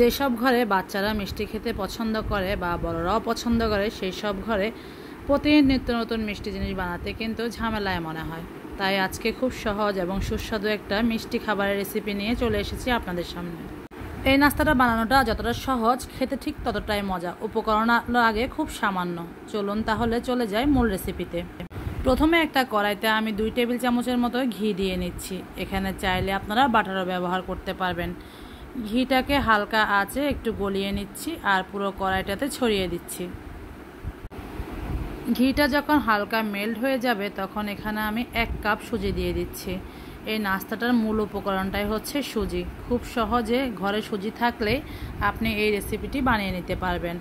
যেসব ঘরে বাচ্চারা মিষ্টি খেতে পছন্দ করে বা বড়রাও পছন্দ করে সেই সব ঘরে প্রতিদিন নিত্য নতুন মিষ্টি জিনিস বানাতে কিন্তু ঝামেলায় মনে হয়। তাই আজকে খুব সহজ এবং সুস্বাদু একটা মিষ্টি খাবারের রেসিপি নিয়ে চলে এসেছি আপনাদের সামনে। এই নাস্তাটা বানানোটা যতটা সহজ, খেতে ঠিক ততটাই মজা। উপকরণ আগে খুব সামান্য। চলুন তাহলে চলে যাই মূল রেসিপিতে প্রথমে একটা কড়াইতে আমি দুই টেবিল চামচের মতো ঘি দিয়ে নিচ্ছি। এখানে চাইলে আপনারা বাটারও ব্যবহার করতে পারবেন। ঘিটাকে হালকা আঁচে একটু গলিয়ে নিচ্ছি আর পুরো কড়াইটাতে ছড়িয়ে দিচ্ছি। ঘিটা যখন হালকা মেল্ট হয়ে যাবে, তখন এখানে আমি এক কাপ সুজি দিয়ে দিচ্ছি। এই নাস্তাটার মূল উপকরণটাই হচ্ছে সুজি। খুব সহজে ঘরে সুজি থাকলে আপনি এই রেসিপিটি বানিয়ে নিতে পারবেন।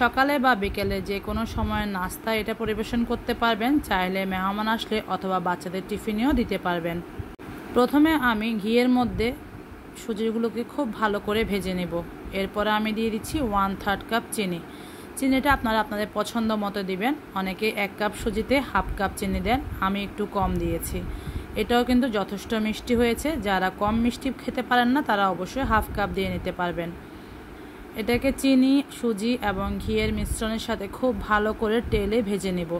সকালে বা বিকেলে যে কোনো সময় নাস্তা এটা পরিবেশন করতে পারবেন। চাইলে মেহমান আসলে অথবা বাচ্চাদের টিফিনেও দিতে পারবেন। প্রথমে আমি ঘিয়ের মধ্যে সুজিগুলোকে খুব ভালো করে ভেজে নেব। এরপরে আমি দিয়ে দিচ্ছি ওয়ান থার্ড কাপ চিনি। চিনিটা আপনারা আপনাদের পছন্দ মতো দিবেন। অনেকে এক কাপ সুজিতে হাফ কাপ চিনি দেন, আমি একটু কম দিয়েছি। এটাও কিন্তু যথেষ্ট মিষ্টি হয়েছে। যারা কম মিষ্টি খেতে পারেন না, তারা অবশ্যই হাফ কাপ দিয়ে নিতে পারবেন। এটাকে চিনি, সুজি এবং ঘিয়ের মিশ্রণের সাথে খুব ভালো করে তেলে ভেজে নেব।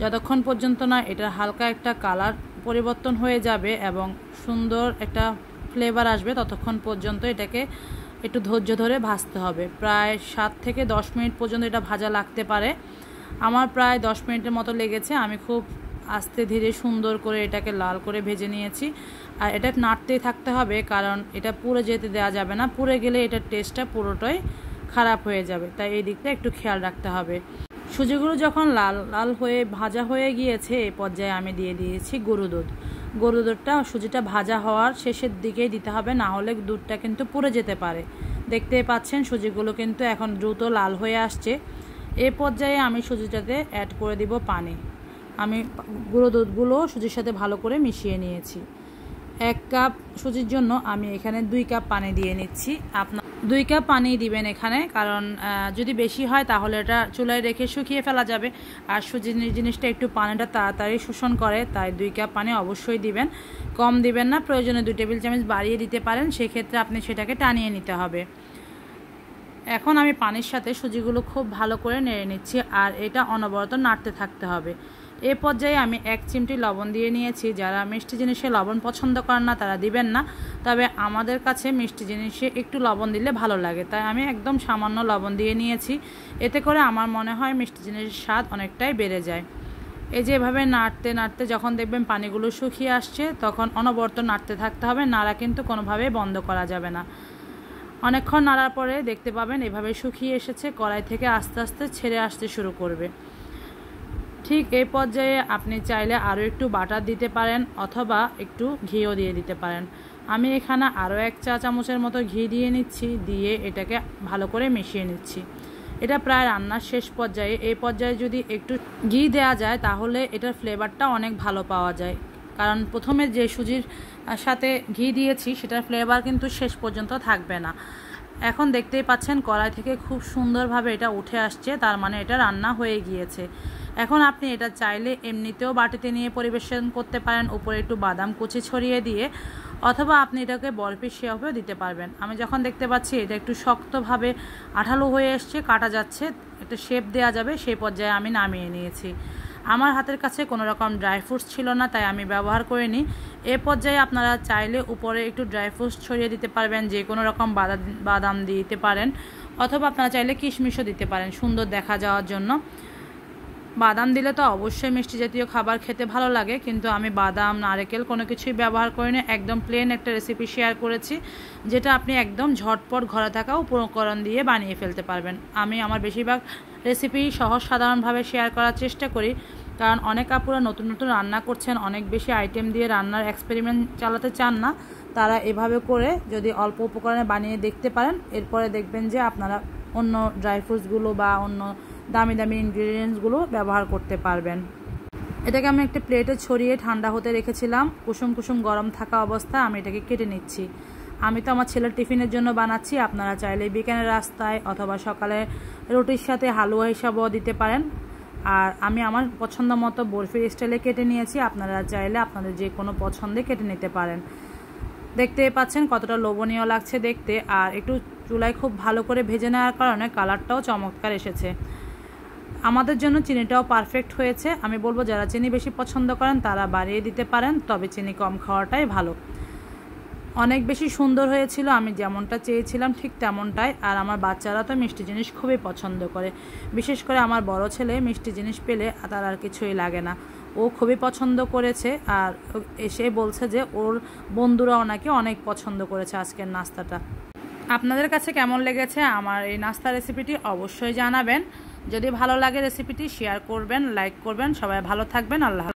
যতক্ষণ পর্যন্ত না এটা হালকা একটা কালার পরিবর্তন হয়ে যাবে এবং সুন্দর একটা ফ্লেভার আসবে ততক্ষণ পর্যন্ত এটাকে একটু ধৈর্য ধরে ভাজতে হবে। প্রায় সাত থেকে দশ মিনিট পর্যন্ত এটা ভাজা লাগতে পারে। আমার প্রায় দশ মিনিটের মতো লেগেছে। আমি খুব আস্তে ধীরে সুন্দর করে এটাকে লাল করে ভেজে নিয়েছি। আর এটা নাড়তেই থাকতে হবে, কারণ এটা পুড়ে যেতে দেওয়া যাবে না। পুড়ে গেলে এটার টেস্টটা পুরোটাই খারাপ হয়ে যাবে। তাই এই দিকটা একটু খেয়াল রাখতে হবে। সুজিগুলো যখন লাল লাল হয়ে, ভাজা হয়ে গিয়েছে এই পর্যায়ে আমি দিয়ে দিয়েছি গরু দুধ। গরু দুধটা, সুজিটা ভাজা হওয়ার শেষের দিকেই দিতে হবে, না হলে দুধটা কিন্তু পুড়ে যেতে পারে। দেখতেই পাচ্ছেন, সুজিগুলো কিন্তু এখন দ্রুত লাল হয়ে আসছে। এ পর্যায়ে আমি সুজিটাতে অ্যাড করে দিব পানি। আমি গুঁড়ো দুধগুলো সুজির সাথে ভালো করে মিশিয়ে নিয়েছি। এক কাপ সুজির জন্য আমি এখানে দুই কাপ পানি দিয়ে নিচ্ছি। আপনার দুই কাপ পানি দিবেন এখানে, কারণ যদি বেশি হয় তাহলে এটা চুলায় রেখে শুকিয়ে ফেলা যাবে। আর সুজি জিনিসটা একটু পানিটা তাড়াতাড়ি শোষণ করে, তাই দুই কাপ পানি অবশ্যই দিবেন। কম দিবেন না, প্রয়োজনে দুই টেবিল চামচ বাড়িয়ে দিতে পারেন, সেক্ষেত্রে আপনি সেটাকে টানিয়ে নিতে হবে। এখন আমি পানির সাথে সুজিগুলো খুব ভালো করে নেড়ে নিচ্ছি, আর এটা অনবরত নাড়তে থাকতে হবে। এ পর্যায়ে আমি এক চিমটি লবণ দিয়ে নিয়েছি। যারা মিষ্টি জিনিসে লবণ পছন্দ করেন না, তারা দিবেন না। তবে আমাদের কাছে মিষ্টি জিনিসে একটু লবণ দিলে ভালো লাগে। তাই আমি একদম সামান্য লবণ দিয়ে নিয়েছি। এতে করে আমার মনে হয় মিষ্টি জিনিসের স্বাদ অনেকটাই বেড়ে যায়। এই যে এভাবে নাড়তে নাড়তে যখন দেখবেন পানিগুলো শুকিয়ে আসছে, তখন অনবর্ত নাড়তে থাকতে হবে। নাড়া কিন্তু কোনোভাবেই বন্ধ করা যাবে না। অনেকক্ষণ নাড়ার পরে দেখতে পাবেন এভাবে শুকিয়ে এসেছে, কড়াই থেকে আস্তে আস্তে ছেড়ে আসতে শুরু করবে। ঠিক এই পর্যায়ে আপনি চাইলে আরও একটু বাটার দিতে পারেন অথবা একটু ঘিও দিয়ে দিতে পারেন। আমি এখানে আরও এক চা চামচের মতো ঘি দিয়ে নিচ্ছি, দিয়ে এটাকে ভালো করে মিশিয়ে নিচ্ছি। এটা প্রায় রান্নার শেষ পর্যায়ে। এই পর্যায়ে যদি একটু ঘি দেওয়া যায়, তাহলে এটার ফ্লেভারটা অনেক ভালো পাওয়া যায়। কারণ প্রথমে যে সুজির সাথে ঘি দিয়েছি, সেটার ফ্লেভার কিন্তু শেষ পর্যন্ত থাকবে না। এখন দেখতেই পাচ্ছেন কড়াই থেকে খুব সুন্দরভাবে এটা উঠে আসছে, তার মানে এটা রান্না হয়ে গিয়েছে। এখন আপনি এটা চাইলে এমনিতেও বাটিতে নিয়ে পরিবেশন করতে পারেন, উপরে একটু বাদাম কুচি ছড়িয়ে দিয়ে, অথবা আপনি এটাকে বরফি শেপেও দিতে পারবেন। আমি যখন দেখতে পাচ্ছি এটা একটু শক্তভাবে আঠালো হয়ে এসছে, কাটা যাচ্ছে, একটা শেপ দেওয়া যাবে, সেই পর্যায়ে আমি নামিয়ে নিয়েছি। আমার হাতের কাছে কোনো রকম ড্রাই ফ্রুটস ছিল না, তাই আমি ব্যবহার করিনি। এ পর্যায়ে আপনারা চাইলে উপরে একটু ড্রাই ফ্রুটস ছড়িয়ে দিতে পারবেন, যে কোনো রকম বাদাম বাদাম দিতে পারেন, অথবা আপনারা চাইলে কিশমিশও দিতে পারেন সুন্দর দেখা যাওয়ার জন্য। বাদাম দিলে তো অবশ্যই মিষ্টি জাতীয় খাবার খেতে ভালো লাগে, কিন্তু আমি বাদাম, নারকেল কোনো কিছুই ব্যবহার করিনি, একদম প্লেন একটা রেসিপি শেয়ার করেছি, যেটা আপনি একদম ঝটপট ঘরে থাকা উপকরণ দিয়ে বানিয়ে ফেলতে পারবেন। আমি আমার বেশিরভাগ রেসিপি সহজ সাধারণভাবে শেয়ার করার চেষ্টা করি। কারণ অনেক আপুরা নতুন নতুন রান্না করছেন, অনেক বেশি আইটেম দিয়ে রান্নার এক্সপেরিমেন্ট চালাতে চান না। তারা এভাবে করে যদি অল্প উপকরণে বানিয়ে দেখতে পারেন, এরপরে দেখবেন যে আপনারা অন্য ড্রাই ফ্রুটসগুলো বা অন্য দামি দামি ইনগ্রিডিয়েন্টসগুলো ব্যবহার করতে পারবেন। এটাকে আমি একটা প্লেটে ছড়িয়ে ঠান্ডা হতে রেখেছিলাম। কুসুম কুসুম গরম থাকা অবস্থা আমি এটাকে কেটে নিচ্ছি। আমি তো আমার ছেলের টিফিনের জন্য বানাচ্ছি, আপনারা চাইলে বিকেলের রাস্তায় অথবা সকালে রুটির সাথে হালুয়া হিসাবেও দিতে পারেন। আর আমি আমার পছন্দ মতো বরফির স্টাইলে কেটে নিয়েছি। আপনারা চাইলে আপনাদের যে কোনো পছন্দে কেটে নিতে পারেন। দেখতে পাচ্ছেন কতটা লোভনীয় লাগছে দেখতে। আর একটু চুলায় খুব ভালো করে ভেজে নেওয়ার কারণে কালারটাও চমৎকার এসেছে। আমাদের জন্য চিনিটাও পারফেক্ট হয়েছে। আমি বলব, যারা চিনি বেশি পছন্দ করেন, তারা বাড়িয়ে দিতে পারেন, তবে চিনি কম খাওয়াটাই ভালো। অনেক বেশি সুন্দর হয়েছিল, আমি যেমনটা চেয়েছিলাম ঠিক তেমনটাই। আর আমার বাচ্চারা তো মিষ্টি জিনিস খুবই পছন্দ করে। বিশেষ করে আমার বড় ছেলে মিষ্টি জিনিস পেলে তার আর কিছুই লাগে না। ও খুবই পছন্দ করেছে আর এসে বলছে যে ওর বন্ধুরাও নাকি অনেক পছন্দ করেছে আজকের নাস্তাটা। আপনাদের কাছে কেমন লেগেছে আমার এই নাস্তা রেসিপিটি অবশ্যই জানাবেন। যদি ভালো লাগে রেসিপিটি শেয়ার করবেন, লাইক করবেন। সবাই ভালো থাকবেন। আল্লাহ